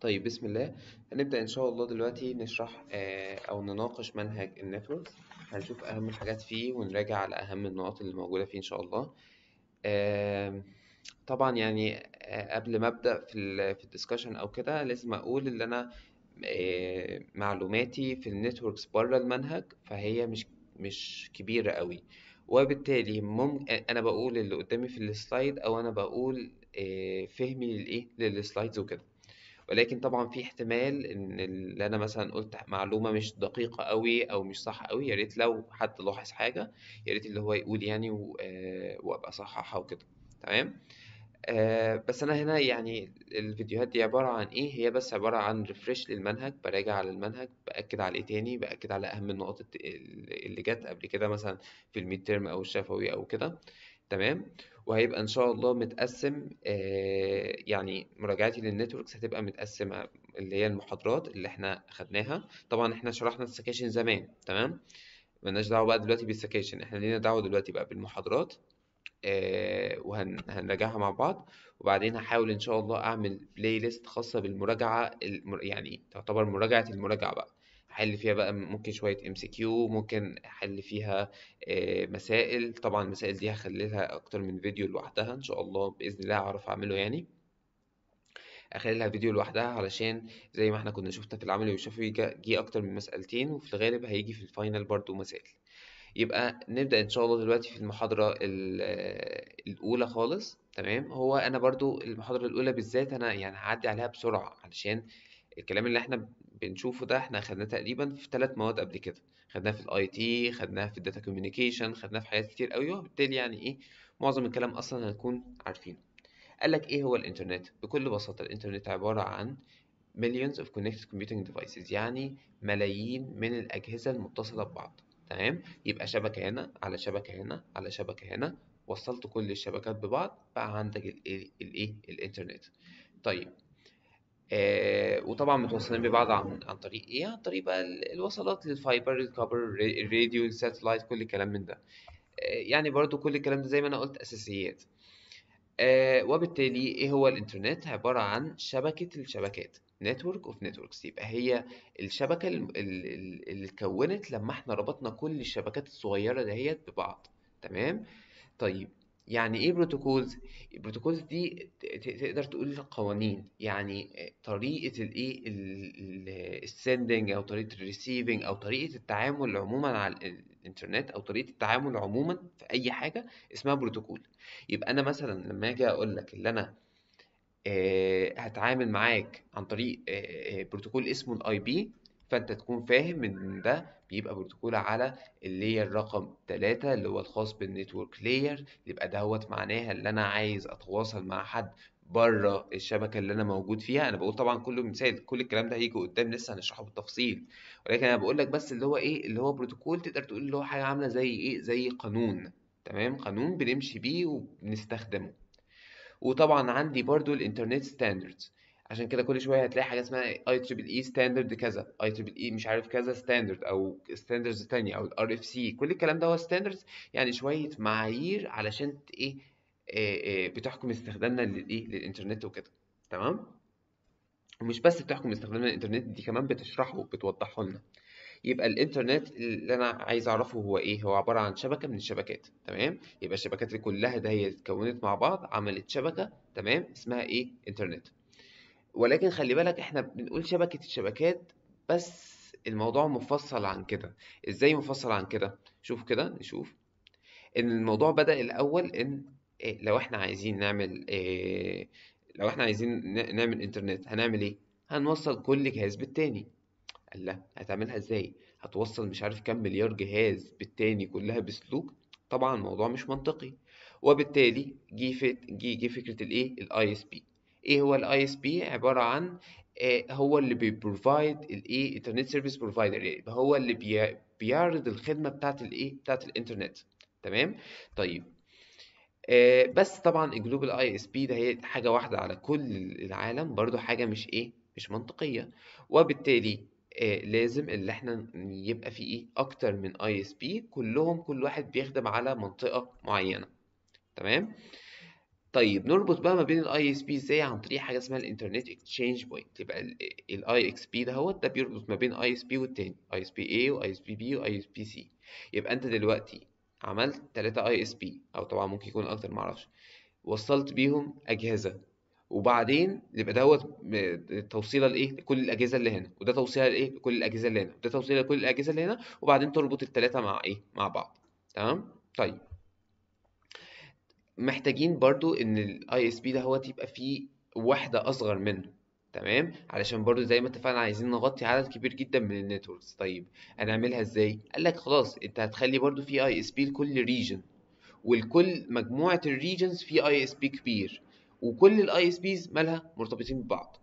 طيب بسم الله. هنبدأ إن شاء الله دلوقتي نشرح آه، أو نناقش منهج ال networks. هنشوف أهم الحاجات فيه ونراجع على أهم النقاط اللي موجودة فيه إن شاء الله. طبعا يعني آه، قبل ما أبدأ في ال في ال discussion أو كده لازم أقول إن أنا آه، معلوماتي في ال networks بره المنهج فهي مش مش كبيرة قوي. وبالتالي ممكن أنا بقول اللي قدامي في ال slide أو أنا بقول فهمي للإيه لل slides وكده. ولكن طبعا في احتمال إن اللي أنا مثلا قلت معلومة مش دقيقة قوي أو مش صح قوي يا ريت لو حد لاحظ حاجة يا ريت اللي هو يقول يعني آه، وأبقى أصححها وكده. تمام؟ آه، بس أنا هنا يعني الفيديوهات دي عبارة عن إيه؟ هي بس عبارة عن refresh للمنهج براجع على المنهج بأكد عليه تاني؟ بأكد على أهم النقط اللي جت قبل كده مثلا في ال mid term أو الشفوي أو كده. تمام؟ وهيبقى إن شاء الله متقسم آه، يعني مراجعتي لل networks هتبقى متقسمة اللي هي المحاضرات اللي إحنا خدناها. طبعا إحنا شرحنا ال sections زمان تمام؟ ملناش دعوة بقى دلوقتي بال sections إحنا لينا دعوة دلوقتي بقى بالمحاضرات آه، وهنراجعها مع بعض. وبعدين هحاول إن شاء الله أعمل playlist خاصة بالمراجعة المر... يعني تعتبر مراجعة المراجعة بقى. احل فيها بقى ممكن شوية MCQ ممكن احل فيها مسائل. طبعا المسائل دي هخليها أكتر من فيديو لوحدها إن شاء الله بإذن الله اعرف أعمله يعني. أخلي لها فيديو لوحدها علشان زي ما إحنا كنا شفنا في العملي والشفوي جه أكتر من مسألتين وفي الغالب هيجي في الفاينل برضو مسائل. يبقى نبدأ إن شاء الله دلوقتي في المحاضرة ال- الأولى خالص. تمام؟ هو أنا برضو المحاضرة الأولى بالذات أنا يعني هعدي عليها بسرعة علشان الكلام اللي إحنا بنشوفه ده إحنا خدناه تقريبا في ثلاث مواد قبل كده. خدناه في ال IT خدناه في ال data communication خدناه في حاجات كتير قوي وبالتالي يعني إيه معظم الكلام أصلا هنكون عارفينه. قال لك إيه هو الإنترنت؟ بكل بساطة الإنترنت عبارة عن millions of connected computing devices يعني ملايين من الأجهزة المتصلة ببعض. تمام؟ يبقى شبكة هنا على شبكة هنا على شبكة هنا وصلت كل الشبكات ببعض بقى عندك الايه الإنترنت. طيب آه وطبعا متوصلين ببعض عن عن طريق إيه؟ عن طريق بقى ال- الوصلات لل fiber ال cable الري- الراديو ال satellite كل الكلام من ده. آه يعني برضو كل الكلام ده زي ما أنا قلت أساسيات. آه وبالتالي إيه هو الإنترنت؟ عبارة عن شبكة الشبكات network of networks. يبقى هي الشبكة ال- ال- ال- اللي اتكونت لما إحنا ربطنا كل الشبكات الصغيرة دهيت ببعض. تمام؟ طيب يعني إيه protocols؟ ال protocols دي تقدر تقول قوانين يعني طريقة الإيه؟ ال sending أو طريقة ال receiving أو طريقة التعامل عموما على ال- الإنترنت أو طريقة التعامل عموما في أي حاجة اسمها بروتوكول. يبقى أنا مثلا لما أجي أقول لك ان أنا آه، هتعامل معاك عن طريق آه، آه، بروتوكول اسمه ال IP فأنت تكون فاهم إن ده بيبقى بروتوكول على ال layer رقم 3 اللي هو الخاص بال network layer يبقى دوت معناها إن أنا عايز أتواصل مع حد بره الشبكة اللي أنا موجود فيها. أنا بقول طبعا كله مثال كل الكلام ده هيجي قدام لسه هنشرحه بالتفصيل. ولكن أنا بقول لك بس اللي هو إيه اللي هو بروتوكول تقدر تقول اللي هو حاجة عاملة زي إيه زي قانون. تمام؟ قانون بنمشي بيه وبنستخدمه. وطبعا عندي برضو ال internet standards عشان كده كل شوية هتلاقي حاجة اسمها اي تريبل اي ستاندرد كذا اي تريبل اي مش عارف كذا standard أو standards تانية أو ال RFC كل الكلام ده هو standards يعني شوية معايير علشان إيه آه، بتحكم استخدامنا للايه للإنترنت وكده تمام؟ ومش بس بتحكم استخدامنا للإنترنت دي كمان بتشرحه وبتوضحه لنا. يبقى الإنترنت اللي أنا عايز أعرفه هو إيه؟ هو عبارة عن شبكة من الشبكات تمام؟ يبقى الشبكات دي كلها ده هي اتكونت مع بعض عملت شبكة تمام؟ اسمها إيه؟ إنترنت. ولكن خلي بالك إحنا بنقول شبكة الشبكات بس الموضوع مفصل عن كده. إزاي مفصل عن كده؟ شوف كده نشوف. إن الموضوع بدأ الأول إن إيه لو إحنا عايزين نعمل إيه لو إحنا عايزين نعمل إنترنت هنعمل إيه؟ هنوصل كل جهاز بالتاني. قال لا هتعملها إزاي؟ هتوصل مش عارف كام مليار جهاز بالتاني كلها بسلوك؟ طبعا الموضوع مش منطقي. وبالتالي جه جه جه فكرة الايه ال ISP إيه هو ال ISP عبارة عن آه، هو اللي بي provide الايه internet service provider يبقى هو اللي بي- بيعرض الخدمة بتاعت الايه بتاعت الانترنت تمام؟ طيب. آه، بس طبعا ال global ISP ده هي حاجة واحدة على كل العالم برضو حاجة مش إيه مش منطقية. وبالتالي آه، لازم اللي إحنا يبقى في إيه أكتر من ISP كلهم كل واحد بيخدم على منطقة معينة. تمام؟ طيب نربط بقى ما بين ال ISP إزاي عن طريق حاجة اسمها ال internet exchange point يبقى ال IXP دهوت ده بيربط ما بين ISP والتاني ISP A و ISP B و ISP C يبقى أنت دلوقتي عملت 3 ISP أو طبعا ممكن يكون أكتر معرفش وصلت بيهم أجهزة. وبعدين يبقى دوت توصيلة لإيه؟ لكل الأجهزة اللي هنا. وده توصيلة لإيه؟ لكل الأجهزة اللي هنا. وده توصيلة لكل الأجهزة اللي هنا. وبعدين تربط الثلاثه مع إيه؟ مع بعض. تمام؟ طيب. محتاجين برضو إن ال ISP ده هو يبقى فيه واحدة أصغر منه تمام؟ علشان برضو زي ما اتفقنا عايزين نغطي عدد كبير جدا من ال networks. طيب هنعملها إزاي؟ قال لك خلاص أنت هتخلي برضو في ISP لكل region ولكل مجموعة ال regions في ISP كبير وكل ال ISPs مالها مرتبطين ببعض.